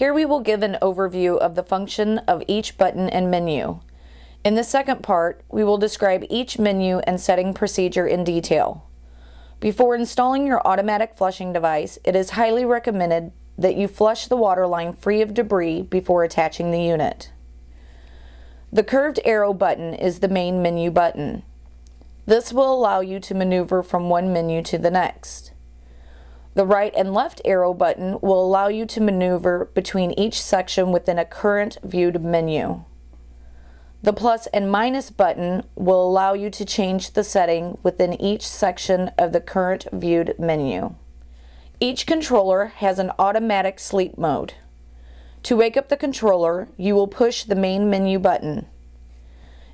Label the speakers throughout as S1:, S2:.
S1: Here we will give an overview of the function of each button and menu. In the second part, we will describe each menu and setting procedure in detail. Before installing your automatic flushing device, it is highly recommended that you flush the water line free of debris before attaching the unit. The curved arrow button is the main menu button. This will allow you to maneuver from one menu to the next. The right and left arrow button will allow you to maneuver between each section within a current viewed menu. The plus and minus button will allow you to change the setting within each section of the current viewed menu. Each controller has an automatic sleep mode. To wake up the controller, you will push the main menu button.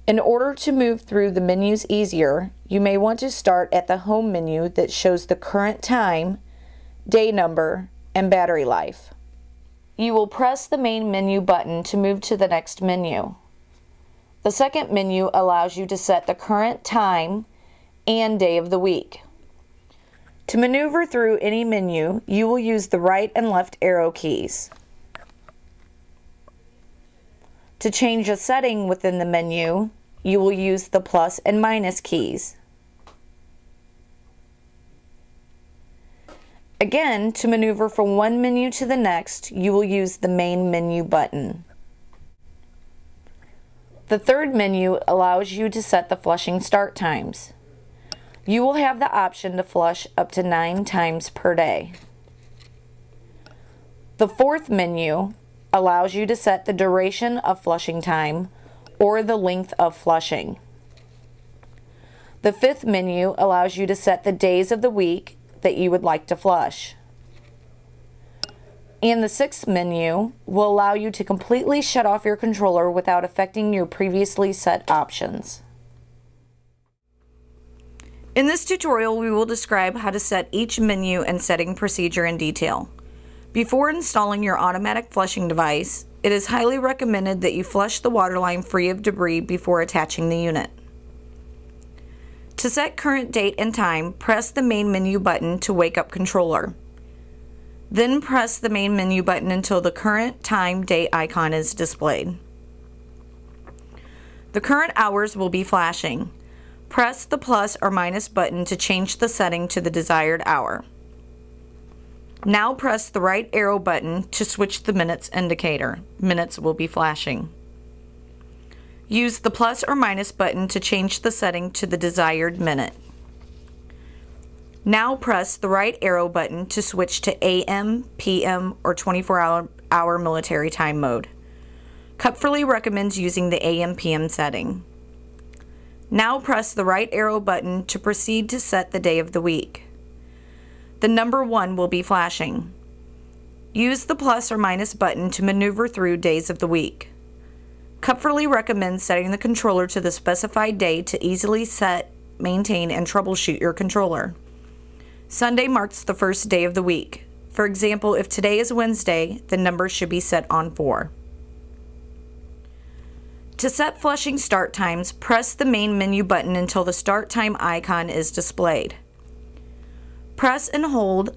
S1: In order to move through the menus easier, you may want to start at the home menu that shows the current time, day number, and battery life. You will press the main menu button to move to the next menu. The second menu allows you to set the current time and day of the week. To maneuver through any menu, you will use the right and left arrow keys. To change a setting within the menu, you will use the plus and minus keys. Again, to maneuver from one menu to the next, you will use the main menu button. The third menu allows you to set the flushing start times. You will have the option to flush up to nine times per day. The fourth menu allows you to set the duration of flushing time or the length of flushing. The fifth menu allows you to set the days of the week that you would like to flush. And the sixth menu will allow you to completely shut off your controller without affecting your previously set options. In this tutorial, we will describe how to set each menu and setting procedure in detail. Before installing your automatic flushing device, it is highly recommended that you flush the water line free of debris before attaching the unit. To set current date and time, press the main menu button to wake up controller. Then press the main menu button until the current time date icon is displayed. The current hours will be flashing. Press the plus or minus button to change the setting to the desired hour. Now press the right arrow button to switch the minutes indicator. Minutes will be flashing. Use the plus or minus button to change the setting to the desired minute. Now press the right arrow button to switch to AM, PM, or 24 hour, hour military time mode. Kupferle recommends using the AM PM setting. Now press the right arrow button to proceed to set the day of the week. The number 1 will be flashing. Use the plus or minus button to maneuver through days of the week. Kupferle recommends setting the controller to the specified day to easily set, maintain, and troubleshoot your controller. Sunday marks the first day of the week. For example, if today is Wednesday, the number should be set on 4. To set flushing start times, press the main menu button until the start time icon is displayed. Press and hold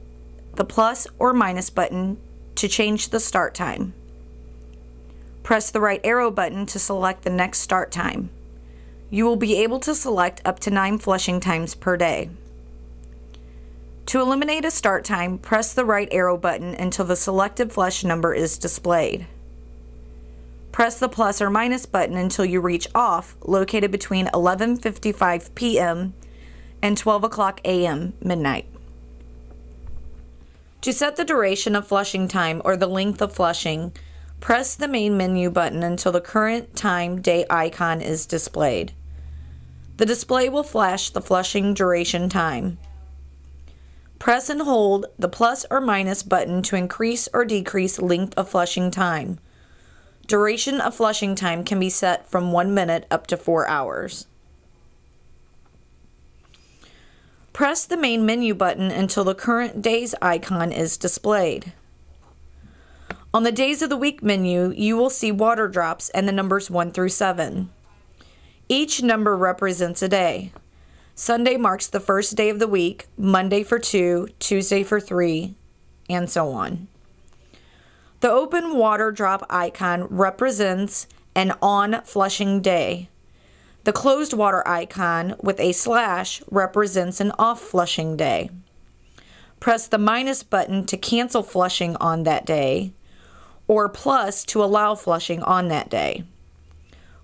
S1: the plus or minus button to change the start time. Press the right arrow button to select the next start time. You will be able to select up to 9 flushing times per day. To eliminate a start time, press the right arrow button until the selected flush number is displayed. Press the plus or minus button until you reach off, located between 11.55 p.m. and 12 o'clock a.m. midnight. To set the duration of flushing time or the length of flushing, press the main menu button until the current time day icon is displayed. The display will flash the flushing duration time. Press and hold the plus or minus button to increase or decrease length of flushing time. Duration of flushing time can be set from 1 minute up to 4 hours. Press the main menu button until the current days icon is displayed. On the days of the week menu, you will see water drops and the numbers 1 through 7. Each number represents a day. Sunday marks the first day of the week, Monday for two, Tuesday for three, and so on. The open water drop icon represents an on flushing day. The closed water icon with a slash represents an off flushing day. Press the minus button to cancel flushing on that day, or plus to allow flushing on that day.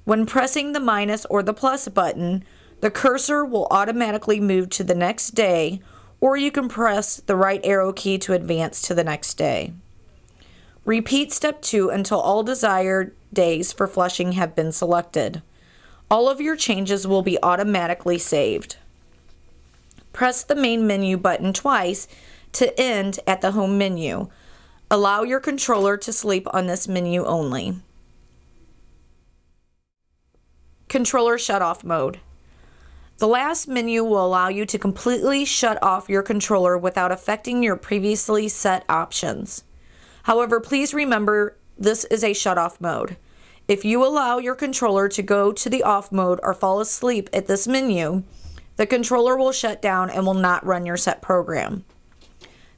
S1: When pressing the minus or the plus button, the cursor will automatically move to the next day, or you can press the right arrow key to advance to the next day. Repeat step 2 until all desired days for flushing have been selected. All of your changes will be automatically saved. Press the main menu button twice to end at the home menu. Allow your controller to sleep on this menu only. Controller shut off mode. The last menu will allow you to completely shut off your controller without affecting your previously set options. However, please remember this is a shut off mode. If you allow your controller to go to the off mode or fall asleep at this menu, the controller will shut down and will not run your set program.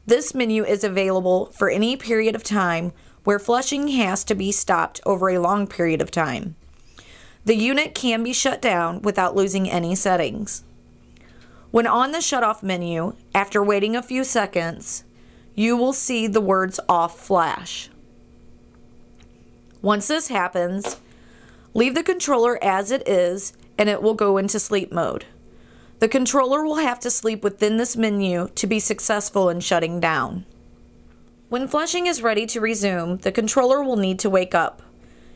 S1: This menu is available for any period of time where flushing has to be stopped over a long period of time. The unit can be shut down without losing any settings. When on the shutoff menu, after waiting a few seconds, you will see the words off flash. Once this happens, leave the controller as it is and it will go into sleep mode. The controller will have to sleep within this menu to be successful in shutting down. When flushing is ready to resume, the controller will need to wake up.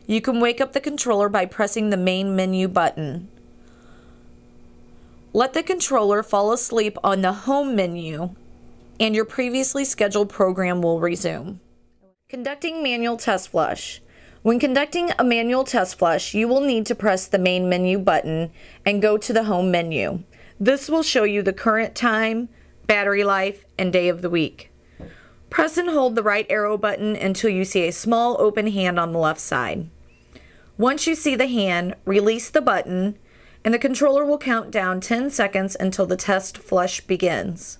S1: You can wake up the controller by pressing the main menu button. Let the controller fall asleep on the home menu and your previously scheduled program will resume. Conducting manual test flush. When conducting a manual test flush, you will need to press the main menu button and go to the home menu. This will show you the current time, battery life, and day of the week. Press and hold the right arrow button until you see a small open hand on the left side. Once you see the hand, release the button and the controller will count down 10 seconds until the test flush begins.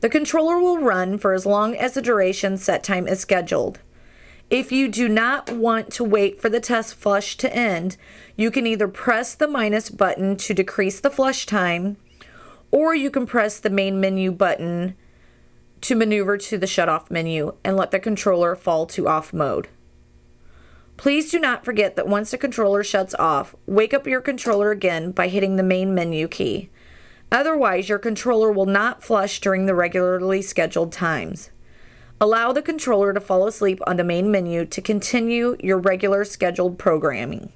S1: The controller will run for as long as the duration set time is scheduled. If you do not want to wait for the test flush to end, you can either press the minus button to decrease the flush time, or you can press the main menu button to maneuver to the shut off menu and let the controller fall to off mode. Please do not forget that once the controller shuts off, wake up your controller again by hitting the main menu key. Otherwise, your controller will not flush during the regularly scheduled times. Allow the controller to fall asleep on the main menu to continue your regular scheduled programming.